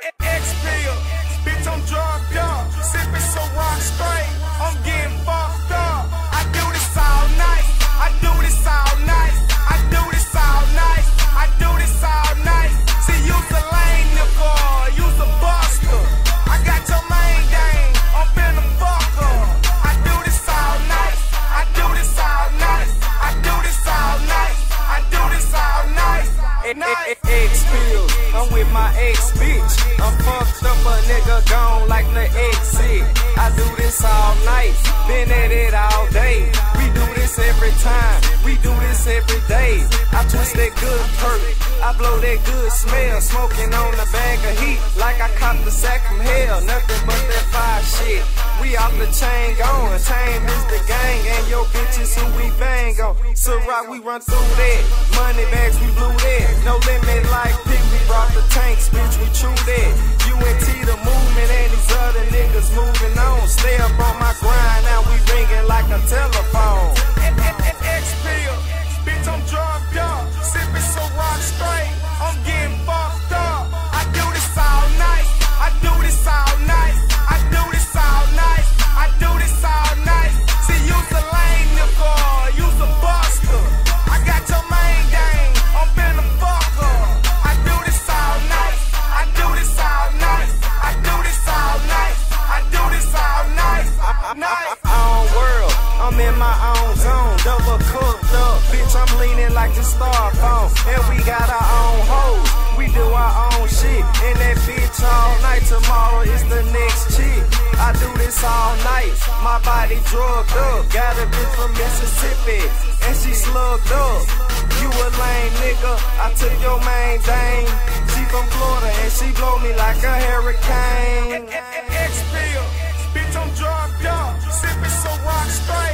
X P. night. X pills, I'm with my ex bitch. I'm fucked up, a nigga gone like the exit. I do this all night, been at it all day. We do this every time, we do this every day. I twist that good perk, I blow that good smell. Smoking on the bag of heat, like I caught the sack from hell. Nothing but that fire shit. We off the chain going, chain So rock, we run through that. Money bags, we blew that. No limit like pick, we brought the tanks, bitch, we true that. Night, own world. I'm in my own zone, double cooked up. Bitch, I'm leaning like the Styrofoam. And we got our own hoes. We do our own shit. And that bitch all night. Tomorrow is the next chick. I do this all night. My body drugged up. Got a bitch from Mississippi. And she slugged up. You a lame nigga. I took your main dame. She from Florida and she blow me like a hurricane. X-Pill, bitch, I'm drugged up, straight.